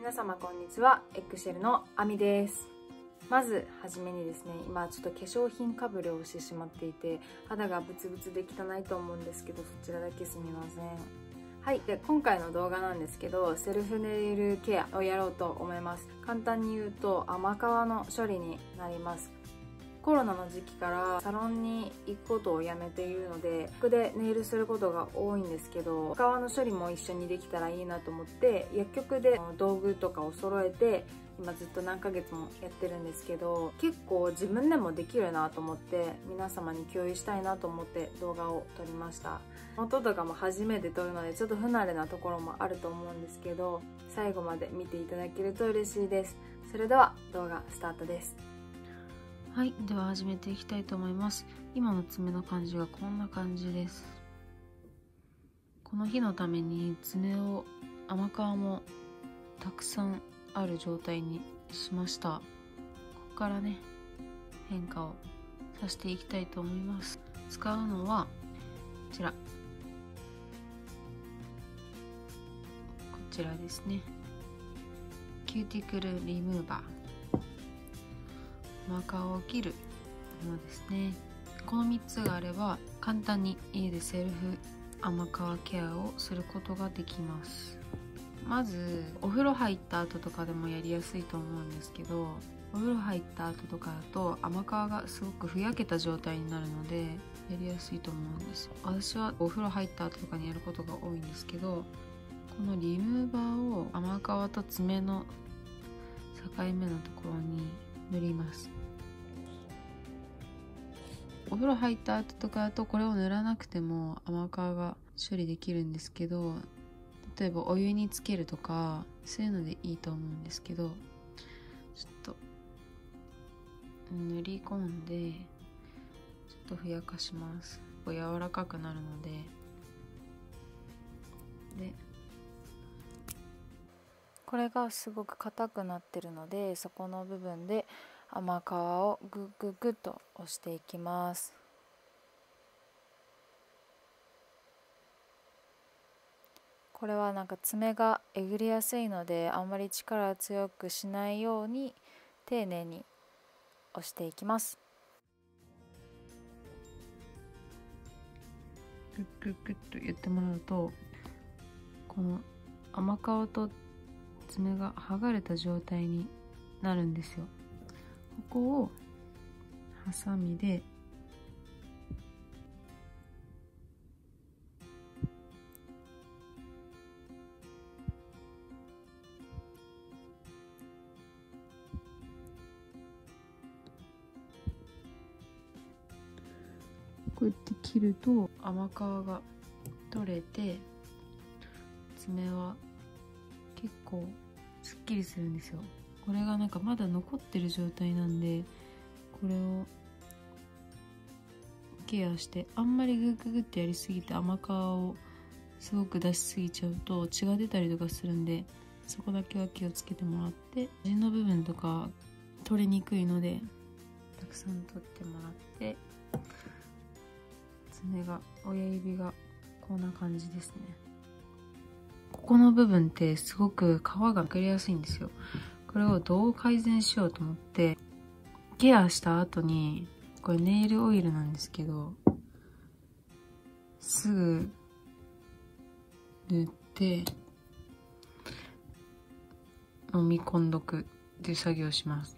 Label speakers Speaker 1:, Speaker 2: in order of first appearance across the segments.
Speaker 1: 皆様こんにちは。エクシェルのあみです。まずはじめにですね今ちょっと化粧品かぶれをしてしまっていて肌がブツブツで汚いと思うんですけどそちらだけすみません。はいで今回の動画なんですけどセルフネイルケアをやろうと思います。簡単に言うと甘皮の処理になります。コロナの時期からサロンに行くことをやめているので服でネイルすることが多いんですけど皮の処理も一緒にできたらいいなと思って薬局で道具とかを揃えて今ずっと何ヶ月もやってるんですけど結構自分でもできるなと思って皆様に共有したいなと思って動画を撮りました。音とかも初めて撮るのでちょっと不慣れなところもあると思うんですけど最後まで見ていただけると嬉しいです。それでは動画スタートです。
Speaker 2: はいでは始めていきたいと思います。今の爪の感じはこんな感じです。この日のために爪を甘皮もたくさんある状態にしました。ここからね変化をさせていきたいと思います。使うのはこちら。こちらですね。キューティクルリムーバー。甘皮を切るものですね。この3つがあれば簡単に家でセルフ甘皮ケアをすることができます。まずお風呂入った後とかでもやりやすいと思うんですけどお風呂入った後とかだと甘皮がすごくふやけた状態になるのでやりやすいと思うんです私はお風呂入った後とかにやることが多いんですけどこのリムーバーを甘皮と爪の境目のところに塗ります。お風呂入った後とかだとこれを塗らなくても甘皮が処理できるんですけど例えばお湯につけるとかそういうのでいいと思うんですけどちょっと塗り込んでちょっとふやかします。こう柔らかくなるので。で
Speaker 1: これがすごく硬くなってるのでそこの部分で甘皮をグッグッグッと押していきます。これはなんか爪がえぐりやすいのであんまり力強くしないように丁寧に押していきます。
Speaker 2: グッグッグッと言ってもらうとこの甘皮と爪が剥がれた状態になるんですよ。ここをハサミでこうやって切ると甘皮が取れて爪は結構すっきりするんですよ。これがなんかまだ残ってる状態なんでこれをケアしてあんまりグググってやりすぎて甘皮をすごく出しすぎちゃうと血が出たりとかするんでそこだけは気をつけてもらって味の部分とか取りにくいのでたくさん取ってもらって爪が親指がこんな感じですね。この部分ってすごく皮がくりやすいんですよ。これをどう改善しようと思ってケアした後にこれネイルオイルなんですけどすぐ塗って揉み込んどくっていう作業をします。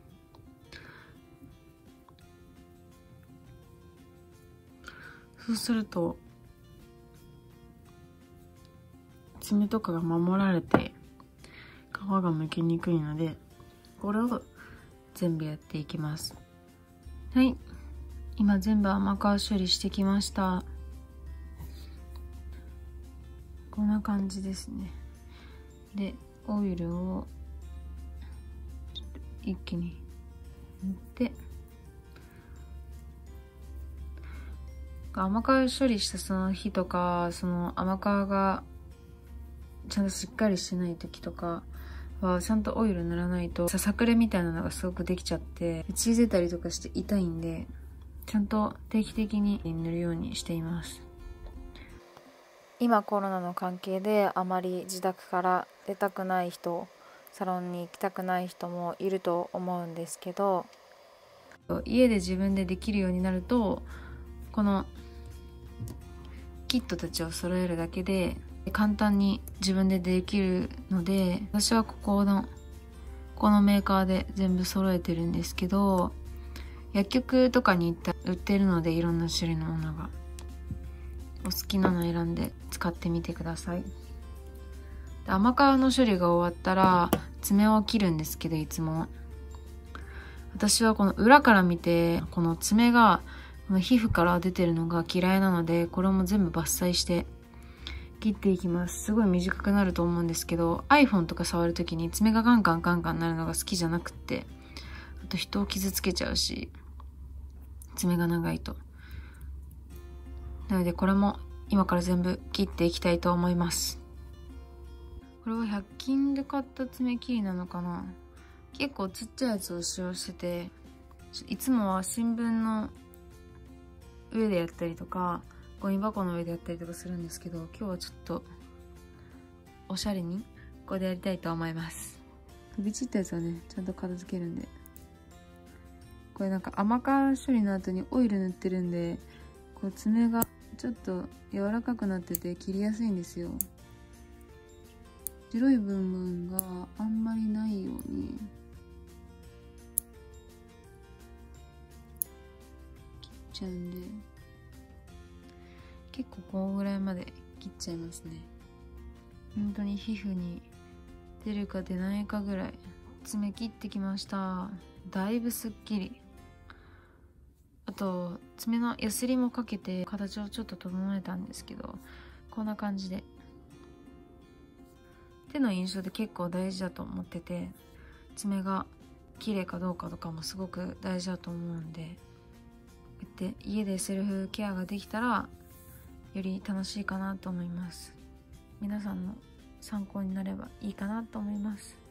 Speaker 2: そうすると爪とかが守られて皮が剥きにくいのでこれを全部やっていきます。はい。今全部甘皮処理してきました。こんな感じですね。でオイルを一気に塗って甘皮処理したその日とかその甘皮がちゃんとしっかりしてない時とかはちゃんとオイル塗らないとささくれみたいなのがすごくできちゃって血出たりとかして痛いんでちゃんと定期的に塗るようにしています。
Speaker 1: 今コロナの関係であまり自宅から出たくない人サロンに行きたくない人もいると思うんですけど
Speaker 2: 家で自分でできるようになるとこのキットたちを揃えるだけで簡単に自分でできるので私はここのこのメーカーで全部揃えてるんですけど薬局とかに行ったら売ってるのでいろんな種類のものが。お好きなの選んで使ってみてください。甘皮の処理が終わったら爪を切るんですけどいつも。私はこの裏から見てこの爪がこの皮膚から出てるのが嫌いなのでこれも全部伐採して切っていきます。すごい短くなると思うんですけど iPhone とか触る時に爪がガンガンガンガンなるのが好きじゃなくってあと人を傷つけちゃうし爪が長いと。なのでこれも今から全部切っていきたいと思います。これは100均で買った爪切りなのかな？結構ちっちゃいやつを使用してていつもは新聞の上でやったりとかゴミ箱の上でやったりとかするんですけど今日はちょっとおしゃれにここでやりたいと思います。首ちったやつはねちゃんと片付けるんで。これなんか甘皮処理の後にオイル塗ってるんでこう爪がちょっと柔らかくなってて切りやすいんですよ。白い部分があんまりないように。切っちゃうんで。結構こんぐらいまで切っちゃいますね。本当に皮膚に出るか出ないかぐらい爪切ってきました。だいぶすっきり。あと爪のヤスリもかけて形をちょっと整えたんですけどこんな感じで。手の印象で結構大事だと思ってて爪が綺麗かどうかとかもすごく大事だと思うんでこうやって家でセルフケアができたらより楽しいかなと思います。皆さんの参考になればいいかなと思います。